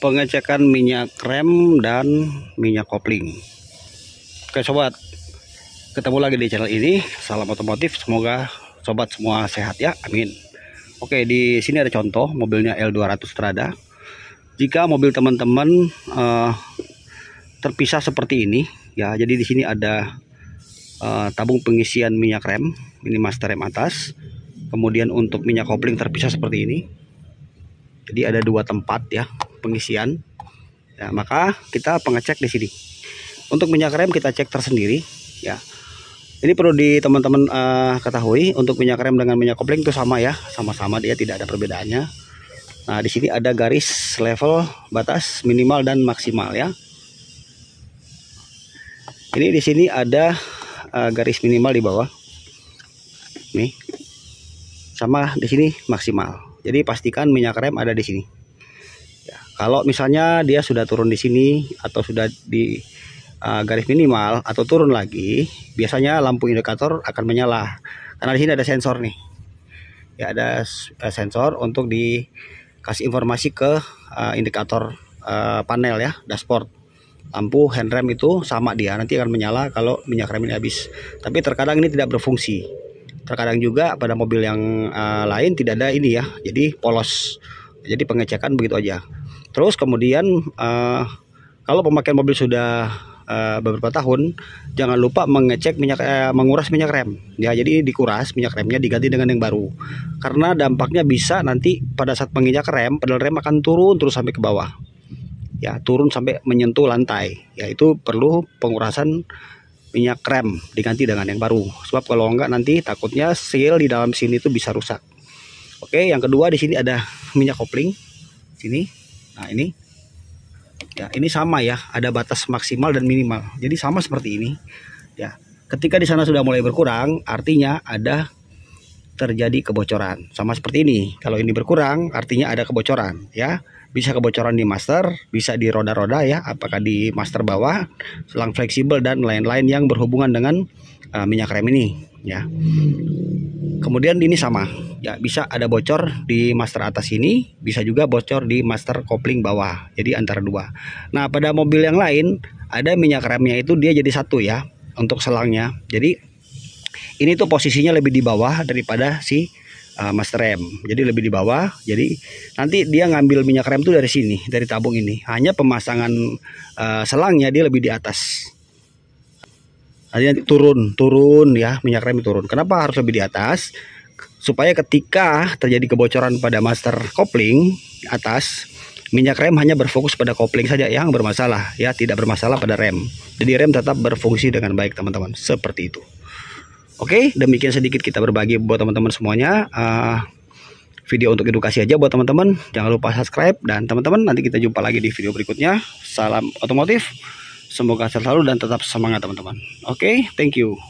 pengecekan minyak rem dan minyak kopling. Oke sobat. Ketemu lagi di channel ini. Salam otomotif. Semoga sobat semua sehat ya. Amin. Oke di sini ada contoh mobilnya L200 Strada. Jika mobil teman-teman uh, terpisah seperti ini ya jadi di sini ada uh, tabung pengisian minyak rem ini master rem atas. Kemudian untuk minyak kopling terpisah seperti ini. Jadi ada dua tempat ya pengisian. Ya maka kita pengecek di sini. Untuk minyak rem kita cek tersendiri ya. Ini perlu di teman-teman uh, ketahui untuk minyak rem dengan minyak kopling itu sama ya. Sama-sama dia tidak ada perbedaannya. Nah di sini ada garis level batas minimal dan maksimal ya. Ini di sini ada uh, garis minimal di bawah. Nih. Sama di sini maksimal. Jadi pastikan minyak rem ada di sini. Kalau misalnya dia sudah turun di sini atau sudah di uh, garis minimal atau turun lagi, biasanya lampu indikator akan menyala. Karena di sini ada sensor nih. Ya ada uh, sensor untuk dikasih informasi ke uh, indikator uh, panel ya, dashboard. Lampu handrem itu sama dia nanti akan menyala kalau minyak rem ini habis. Tapi terkadang ini tidak berfungsi. Terkadang juga pada mobil yang uh, lain tidak ada ini ya jadi polos. Jadi pengecekan begitu aja terus kemudian uh, kalau pemakaian mobil sudah uh, beberapa tahun jangan lupa mengecek minyak uh, menguras minyak rem. Ya jadi dikuras minyak remnya diganti dengan yang baru. Karena dampaknya bisa nanti pada saat menginjak rem pedal rem akan turun terus sampai ke bawah. Ya turun sampai menyentuh lantai. Ya itu perlu pengurasan minyak rem diganti dengan yang baru. Sebab kalau enggak nanti takutnya seal di dalam sini itu bisa rusak. Oke yang kedua di sini ada minyak kopling. Sini nah ini ya ini sama ya ada batas maksimal dan minimal. Jadi sama seperti ini ya. Ketika di sana sudah mulai berkurang artinya ada terjadi kebocoran. Sama seperti ini kalau ini berkurang artinya ada kebocoran ya bisa kebocoran di master, bisa di roda-roda ya, apakah di master bawah, selang fleksibel dan lain-lain yang berhubungan dengan uh, minyak rem ini ya. Kemudian ini sama, ya bisa ada bocor di master atas ini, bisa juga bocor di master kopling bawah. Jadi antara dua. Nah, pada mobil yang lain ada minyak remnya itu dia jadi satu ya untuk selangnya. Jadi ini tuh posisinya lebih di bawah daripada si uh, master rem jadi lebih di bawah. Jadi nanti dia ngambil minyak rem itu dari sini dari tabung ini. Hanya pemasangan uh, selangnya dia lebih di atas. Nanti turun turun ya minyak rem turun. Kenapa harus lebih di atas? Supaya ketika terjadi kebocoran pada master kopling atas minyak rem hanya berfokus pada kopling saja yang bermasalah ya tidak bermasalah pada rem. Jadi rem tetap berfungsi dengan baik teman-teman. Seperti itu Oke, demikian sedikit kita berbagi buat teman-teman semuanya. Uh, video untuk edukasi aja buat teman-teman. Jangan lupa subscribe dan teman-teman nanti kita jumpa lagi di video berikutnya. Salam otomotif. Semoga selalu dan tetap semangat teman-teman. Oke, thank you.